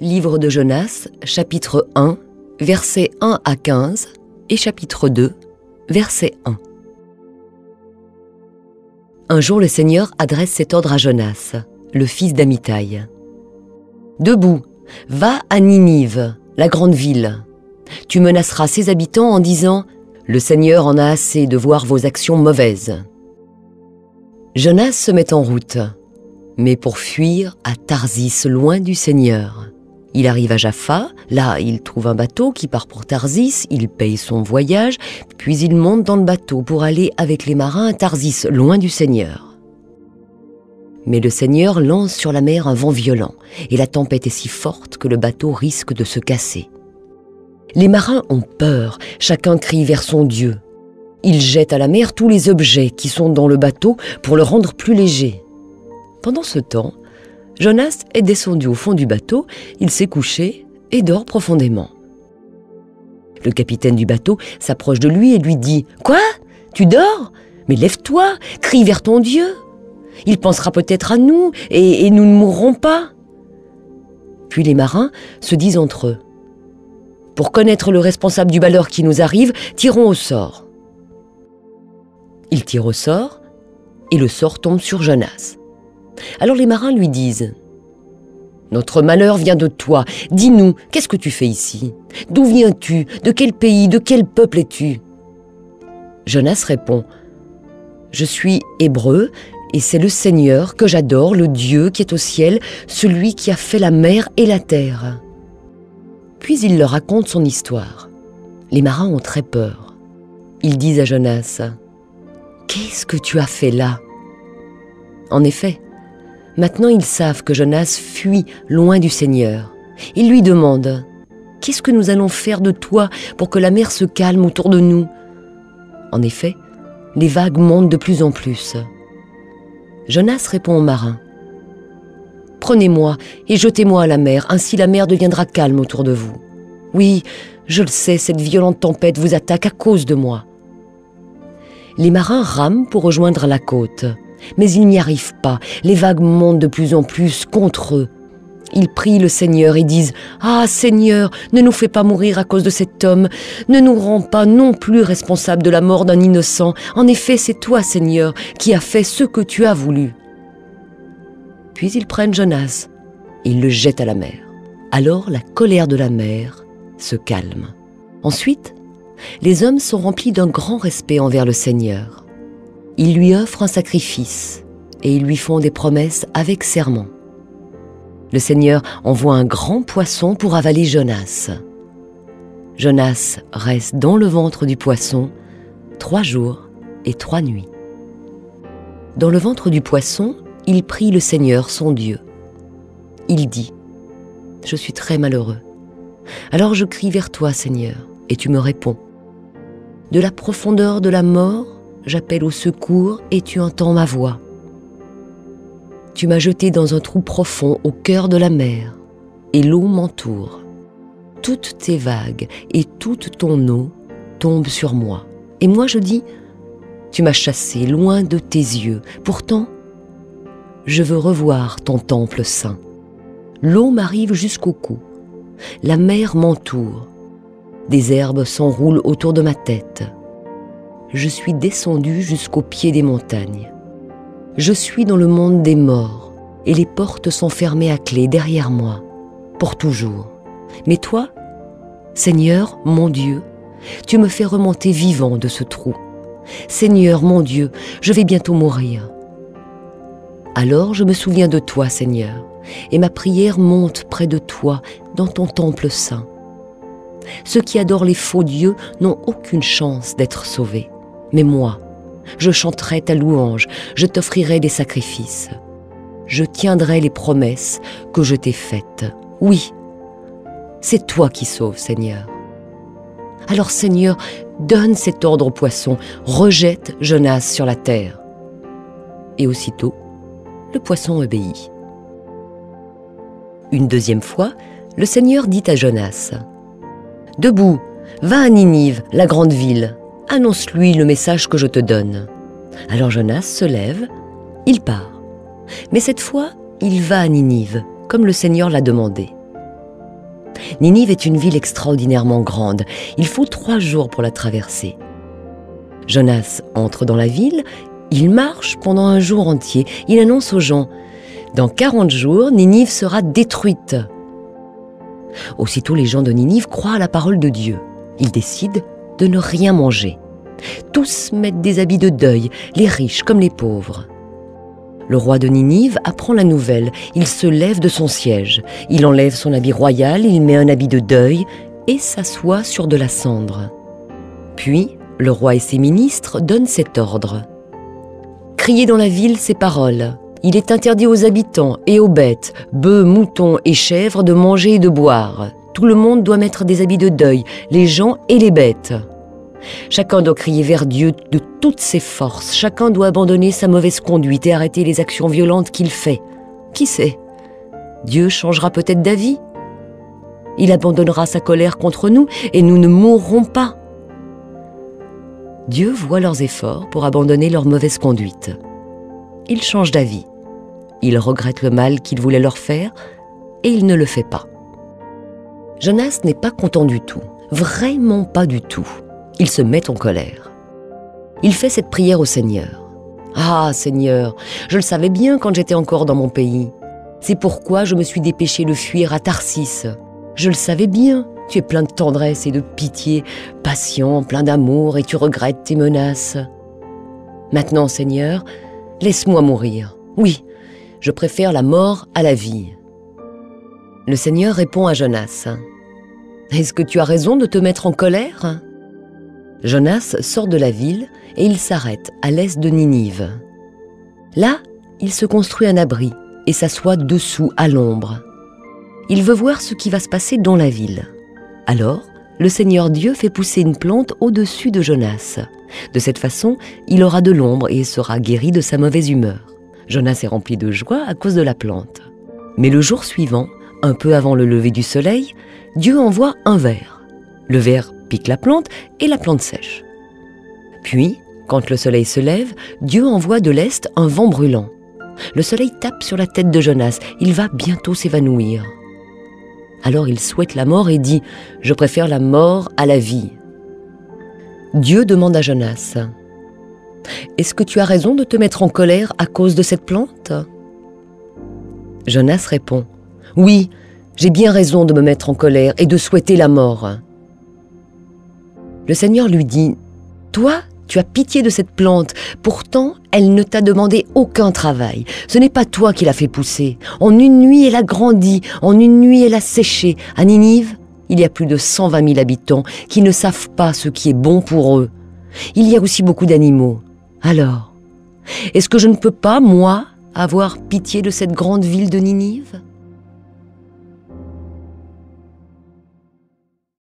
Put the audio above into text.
Livre de Jonas, chapitre 1, versets 1 à 15 et chapitre 2, verset 1. Un jour le Seigneur adresse cet ordre à Jonas, le fils d'Amitai. Debout, va à Ninive, la grande ville. Tu menaceras ses habitants en disant Le Seigneur en a assez de voir vos actions mauvaises. Jonas se met en route, mais pour fuir à Tarsis, loin du Seigneur. Il arrive à Jaffa, là il trouve un bateau qui part pour Tarsis, il paye son voyage, puis il monte dans le bateau pour aller avec les marins à Tarsis, loin du Seigneur. Mais le Seigneur lance sur la mer un vent violent, et la tempête est si forte que le bateau risque de se casser. Les marins ont peur, chacun crie vers son Dieu. Ils jettent à la mer tous les objets qui sont dans le bateau pour le rendre plus léger. Pendant ce temps, Jonas est descendu au fond du bateau, il s'est couché et dort profondément. Le capitaine du bateau s'approche de lui et lui dit ⁇ Quoi? Tu dors? Mais lève-toi, crie vers ton Dieu Il pensera peut-être à nous et, nous ne mourrons pas !⁇ Puis les marins se disent entre eux ⁇ Pour connaître le responsable du malheur qui nous arrive, tirons au sort. Ils tirent au sort et le sort tombe sur Jonas. Alors les marins lui disent Notre malheur vient de toi. Dis-nous, qu'est-ce que tu fais ici? D'où viens-tu? De quel pays? De quel peuple es-tu? Jonas répond Je suis hébreu et c'est le Seigneur que j'adore, le Dieu qui est au ciel, celui qui a fait la mer et la terre. Puis il leur raconte son histoire. Les marins ont très peur. Ils disent à Jonas Qu'est-ce que tu as fait là? En effet, Maintenant ils savent que Jonas fuit loin du Seigneur. Ils lui demandent Qu'est-ce que nous allons faire de toi pour que la mer se calme autour de nous? En effet, les vagues montent de plus en plus. Jonas répond aux marins Prenez-moi et jetez-moi à la mer, ainsi la mer deviendra calme autour de vous. Oui, je le sais, cette violente tempête vous attaque à cause de moi. Les marins rament pour rejoindre la côte. Mais ils n'y arrivent pas, les vagues montent de plus en plus contre eux. Ils prient le Seigneur et disent ⁇ Ah Seigneur, ne nous fais pas mourir à cause de cet homme, ne nous rends pas non plus responsables de la mort d'un innocent, en effet c'est toi Seigneur qui as fait ce que tu as voulu. ⁇ Puis ils prennent Jonas et ils le jettent à la mer. Alors la colère de la mer se calme. Ensuite, les hommes sont remplis d'un grand respect envers le Seigneur. Ils lui offrent un sacrifice et ils lui font des promesses avec serment. Le Seigneur envoie un grand poisson pour avaler Jonas. Jonas reste dans le ventre du poisson trois jours et trois nuits. Dans le ventre du poisson, il prie le Seigneur, son Dieu. Il dit, Je suis très malheureux. Alors je crie vers toi, Seigneur, et tu me réponds. De la profondeur de la mort, j'appelle au secours et tu entends ma voix. Tu m'as jeté dans un trou profond au cœur de la mer, et l'eau m'entoure. Toutes tes vagues et toute ton eau tombent sur moi. Et moi je dis, tu m'as chassé loin de tes yeux. Pourtant, je veux revoir ton temple saint. L'eau m'arrive jusqu'au cou. La mer m'entoure. Des herbes s'enroulent autour de ma tête je suis descendu jusqu'au pied des montagnes. Je suis dans le monde des morts, et les portes sont fermées à clé derrière moi, pour toujours. Mais toi, Seigneur, mon Dieu, tu me fais remonter vivant de ce trou. Seigneur, mon Dieu, je vais bientôt mourir. Alors je me souviens de toi, Seigneur, et ma prière monte près de toi dans ton temple saint. Ceux qui adorent les faux dieux n'ont aucune chance d'être sauvés. Mais moi, je chanterai ta louange, je t'offrirai des sacrifices. Je tiendrai les promesses que je t'ai faites. Oui, c'est toi qui sauves, Seigneur. Alors, Seigneur, donne cet ordre au poisson, rejette Jonas sur la terre. Et aussitôt, le poisson obéit. Une deuxième fois, le Seigneur dit à Jonas, Debout, va à Ninive, la grande ville, annonce-lui le message que je te donne. Alors Jonas se lève, il part. Mais cette fois, il va à Ninive, comme le Seigneur l'a demandé. Ninive est une ville extraordinairement grande. Il faut trois jours pour la traverser. Jonas entre dans la ville, il marche pendant un jour entier. Il annonce aux gens Dans 40 jours, Ninive sera détruite. Aussitôt, les gens de Ninive croient à la parole de Dieu. Ils décident de ne rien manger. Tous mettent des habits de deuil, les riches comme les pauvres. Le roi de Ninive apprend la nouvelle. Il se lève de son siège. Il enlève son habit royal, il met un habit de deuil et s'assoit sur de la cendre. Puis, le roi et ses ministres donnent cet ordre. Criez dans la ville ces paroles. Il est interdit aux habitants et aux bêtes, bœufs, moutons et chèvres de manger et de boire. Tout le monde doit mettre des habits de deuil, les gens et les bêtes. Chacun doit crier vers Dieu de toutes ses forces. Chacun doit abandonner sa mauvaise conduite et arrêter les actions violentes qu'il fait. Qui sait? Dieu changera peut-être d'avis. Il abandonnera sa colère contre nous et nous ne mourrons pas. Dieu voit leurs efforts pour abandonner leur mauvaise conduite. Il change d'avis. Il regrette le mal qu'il voulait leur faire et il ne le fait pas. Jonas n'est pas content du tout, vraiment pas du tout il se met en colère. Il fait cette prière au Seigneur. Ah Seigneur, je le savais bien quand j'étais encore dans mon pays. C'est pourquoi je me suis dépêché de fuir à Tarsis. Je le savais bien, tu es plein de tendresse et de pitié, patient, plein d'amour, et tu regrettes tes menaces. Maintenant, Seigneur, laisse-moi mourir. Oui, je préfère la mort à la vie. Le Seigneur répond à Jonas. Est-ce que tu as raison de te mettre en colère? Jonas sort de la ville et il s'arrête à l'est de Ninive. Là, il se construit un abri et s'assoit dessous à l'ombre. Il veut voir ce qui va se passer dans la ville. Alors, le Seigneur Dieu fait pousser une plante au-dessus de Jonas. De cette façon, il aura de l'ombre et sera guéri de sa mauvaise humeur. Jonas est rempli de joie à cause de la plante. Mais le jour suivant, un peu avant le lever du soleil, Dieu envoie un ver. Le ver pique la plante et la plante sèche. Puis, quand le soleil se lève, Dieu envoie de l'est un vent brûlant. Le soleil tape sur la tête de Jonas, il va bientôt s'évanouir. Alors il souhaite la mort et dit ⁇ Je préfère la mort à la vie ⁇ Dieu demande à Jonas ⁇ Est-ce que tu as raison de te mettre en colère à cause de cette plante? Jonas répond ⁇ Oui, j'ai bien raison de me mettre en colère et de souhaiter la mort. Le Seigneur lui dit, Toi, tu as pitié de cette plante, pourtant elle ne t'a demandé aucun travail. Ce n'est pas toi qui l'as fait pousser. En une nuit, elle a grandi, en une nuit, elle a séché. À Ninive, il y a plus de 120 000 habitants qui ne savent pas ce qui est bon pour eux. Il y a aussi beaucoup d'animaux. Alors, est-ce que je ne peux pas, moi, avoir pitié de cette grande ville de Ninive?